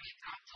contract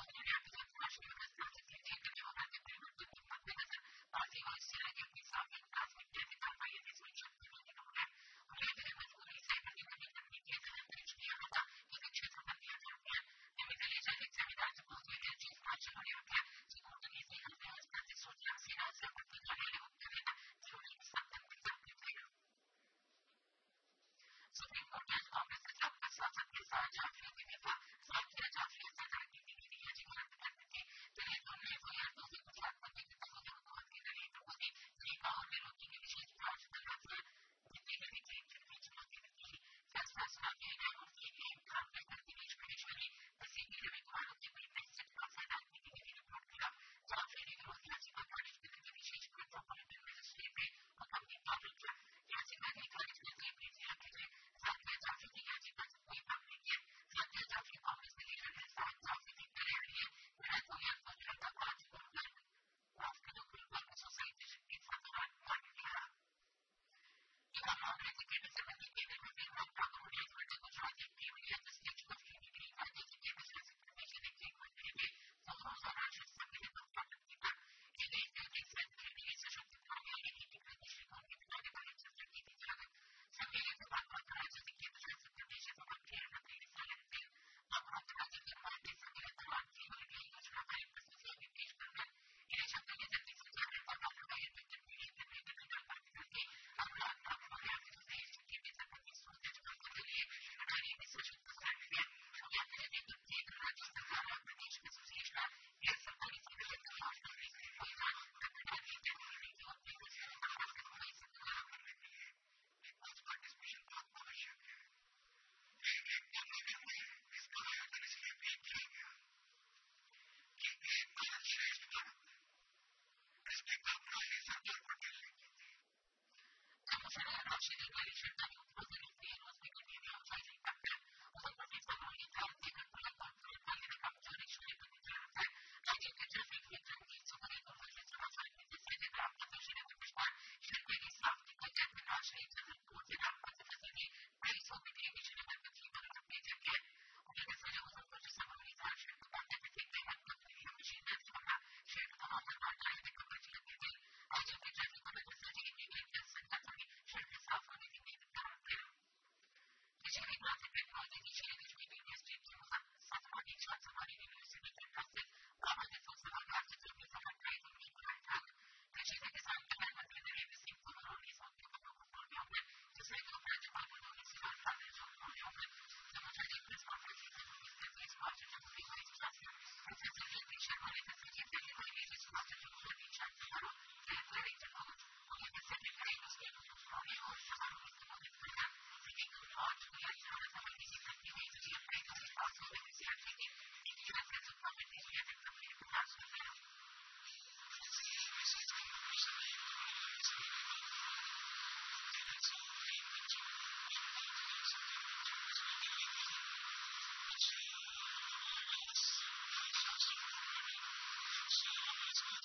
Thank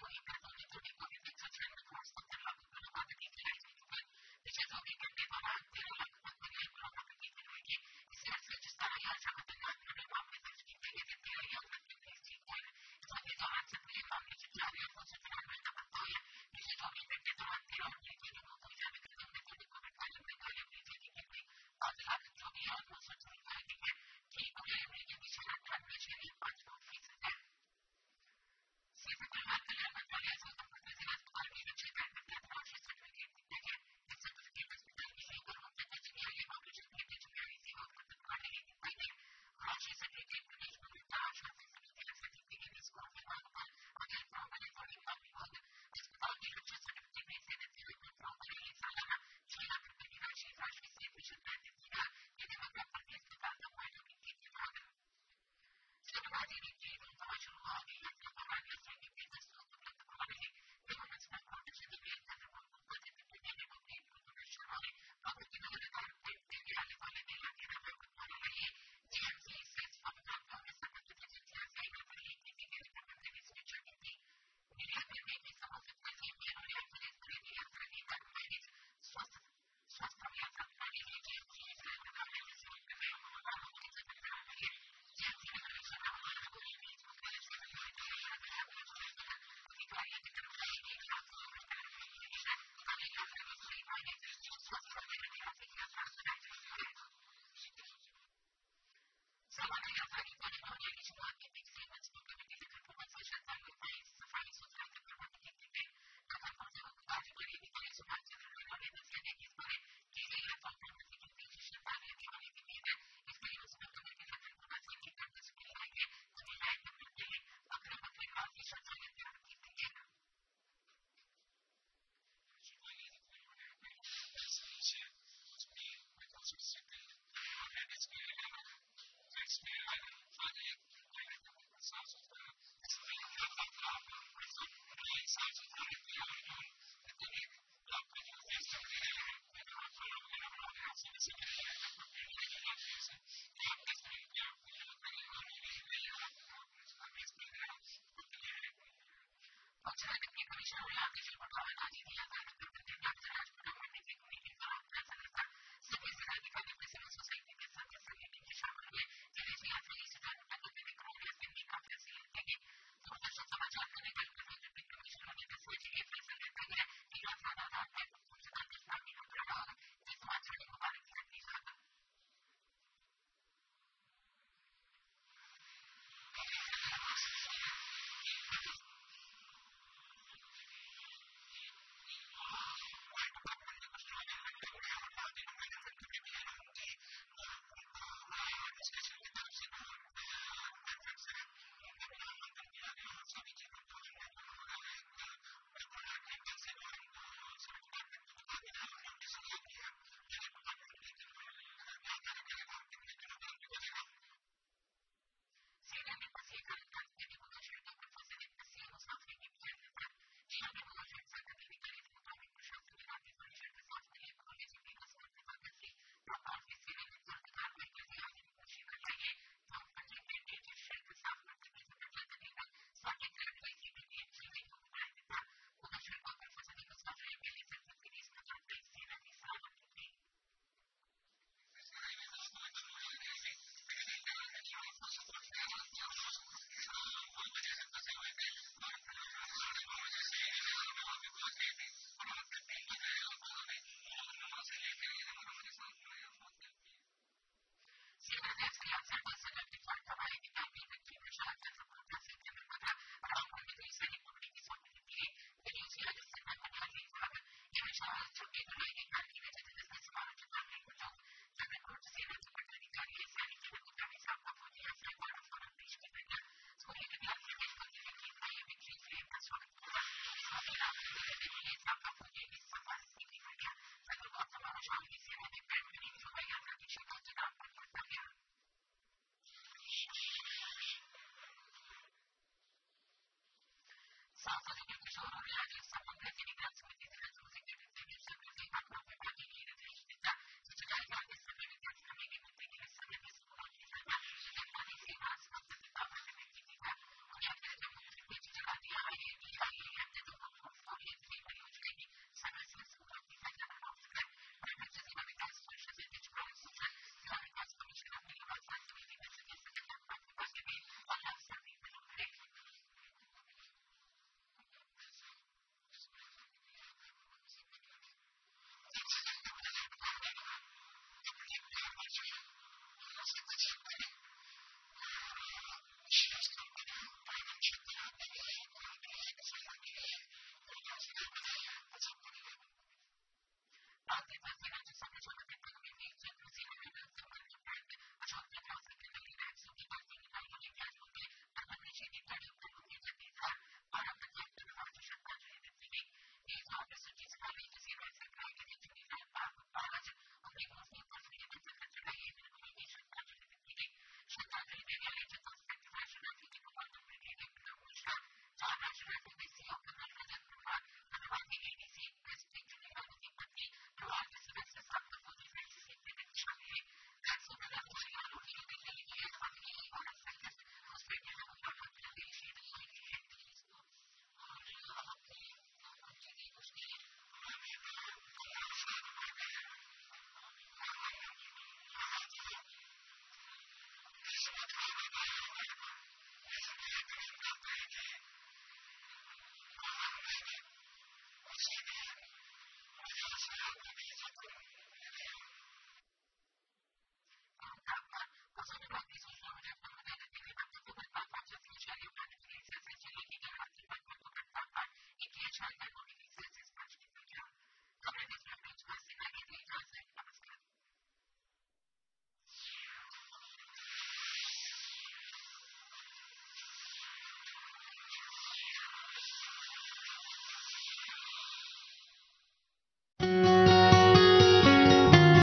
you.